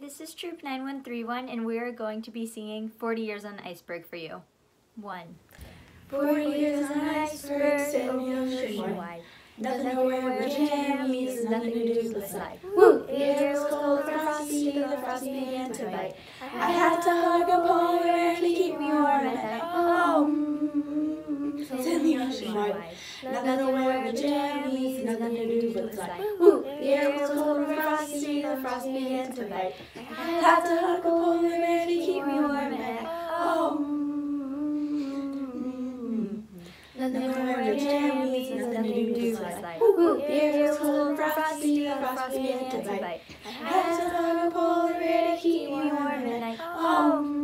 this is Troop 9131, and we are going to be singing 40 Years on the Iceberg for you. One. 40 years on iceberg, sailing ocean wide. Nothing nowhere but jammies, nothing to do but slide. Woo! The air was cold and frosty, the frost began to bite. I had to hug a polar bear to keep me warm at night. Oh, mm, sailing ocean wide. Nothing nowhere but jammies, nothing to do but slide. Woo! Air was cold and frosty, the frost began to bite. I had to hug a polar bear to keep me warm at night. Oh, mm, Nothing nowhere but jammies, nothing to do slide. Woo! The air was cold and frosty, the frost began to bite. I had to hug a polar bear to keep me warm at night. Oh,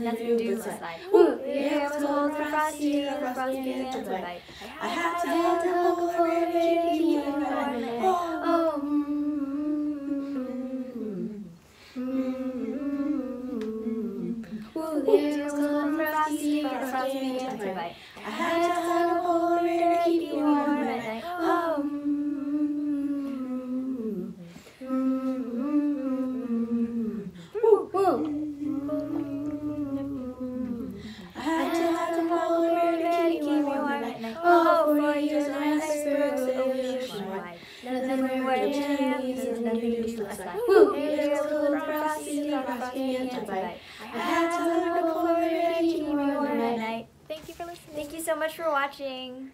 nothing to do slide. Woo! The air was cold frosty, the frost began to bite. I had to hug a polar bear to keep me warm at night. Oh, Woo! The air was cold and frosty, the frost began to bite. I had to hug a polar bear to keep me warm at night. Oh. Woo, woo. I had to hug a polar bear to keep me warm at night. Oh, four years on icebergs, ocean wide. Nothing but jammies and nothing to do but slide. Woo! The air was cold and frosty, the frost began bite. I had to hug a polar bear to keep me night. Thank you for listening. Thank you so much for watching.